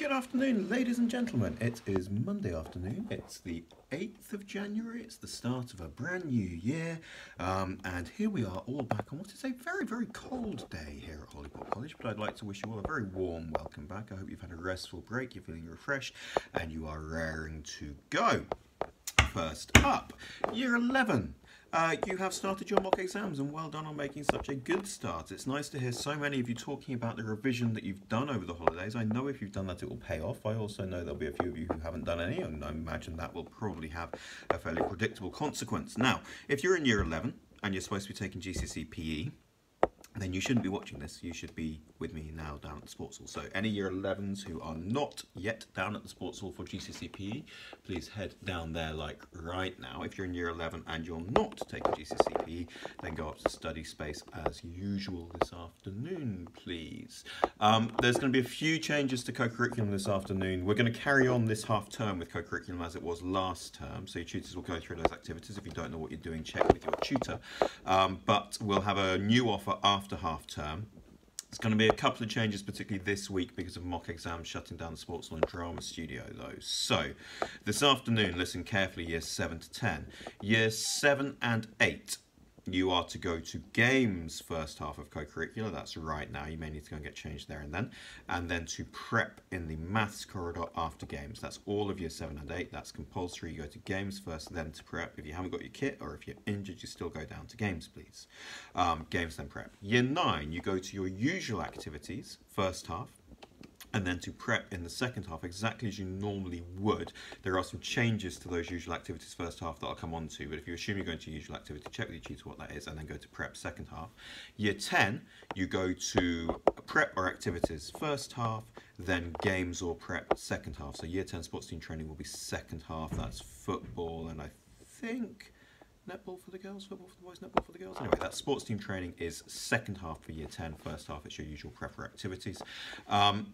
Good afternoon, ladies and gentlemen. It is Monday afternoon. It's the 8th of January. It's the start of a brand new year. Um, and here we are all back on what is a very, very cold day here at Holyport College. But I'd like to wish you all a very warm welcome back. I hope you've had a restful break, you're feeling refreshed, and you are raring to go. First up, Year 11. Uh, you have started your mock exams and well done on making such a good start. It's nice to hear so many of you talking about the revision that you've done over the holidays. I know if you've done that it will pay off. I also know there'll be a few of you who haven't done any and I imagine that will probably have a fairly predictable consequence. Now, if you're in year 11 and you're supposed to be taking GCSE PE, then you shouldn't be watching this. You should be with me now down at the sports hall. So any year 11s who are not yet down at the sports hall for GCSE PE, please head down there like right now. If you're in year 11 and you're not taking GCSE PE, then go up to study space as usual this afternoon, please. Um, there's going to be a few changes to co-curriculum this afternoon. We're going to carry on this half term with co-curriculum as it was last term. So your tutors will go through those activities. If you don't know what you're doing, check with your tutor. Um, but we'll have a new offer after after half term. There's going to be a couple of changes, particularly this week, because of mock exams shutting down the Sports and Drama Studio, though. So, this afternoon, listen carefully, years 7 to 10. Years 7 and 8 you are to go to games first half of co-curricular that's right now. You may need to go and get changed there and then. And then to prep in the maths corridor after games. That's all of year 7 and 8 that's compulsory. You go to games first then to prep. If you haven't got your kit or if you're injured you still go down to games please. Um, games then prep. Year 9 you go to your usual activities first half and then to prep in the second half exactly as you normally would. There are some changes to those usual activities first half that I'll come on to, but if you assume you're going to usual activity, check with your tutor what that is and then go to prep second half. Year 10, you go to prep or activities first half, then games or prep second half. So year 10 sports team training will be second half, that's football and I think netball for the girls, football for the boys, netball for the girls. Anyway, that sports team training is second half for year 10, first half it's your usual prep or activities. Um,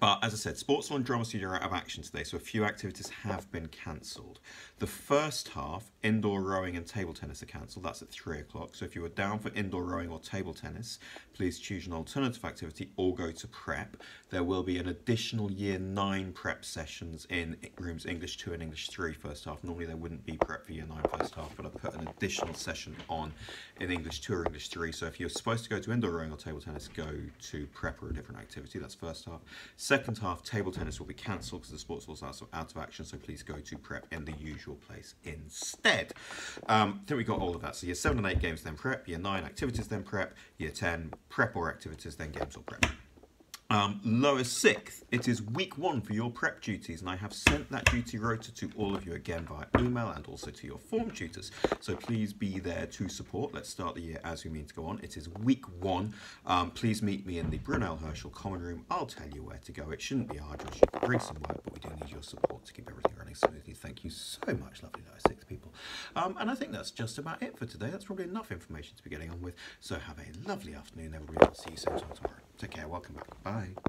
but as I said, Sports and Drama Studio are out of action today, so a few activities have been cancelled. The first half, indoor rowing and table tennis are cancelled. That's at three o'clock. So if you are down for indoor rowing or table tennis, please choose an alternative activity or go to prep. There will be an additional year nine prep sessions in rooms English 2 and English 3 first half. Normally there wouldn't be prep for year nine first half, but I put an additional session on in English 2 or English 3. So if you're supposed to go to indoor rowing or table tennis, go to prep or a different activity. That's first half. Second half, table tennis will be cancelled because the sports hall's are out of action, so please go to prep in the usual place instead. Um, I think we got all of that. So year 7 and 8 games, then prep. Year 9 activities, then prep. Year 10 prep or activities, then games or prep. Um, lower sixth, it is week one for your prep duties, and I have sent that duty rota to all of you again via email and also to your form tutors. So please be there to support. Let's start the year as we mean to go on. It is week one. Um, please meet me in the Brunel Herschel Common Room. I'll tell you where to go. It shouldn't be arduous. You can bring some work, but we do need your support to keep everything. Thank you so much, lovely lower sixth people. Um, and I think that's just about it for today. That's probably enough information to be getting on with. So have a lovely afternoon, everybody. I'll see you sometime tomorrow. Take care. Welcome back. Bye.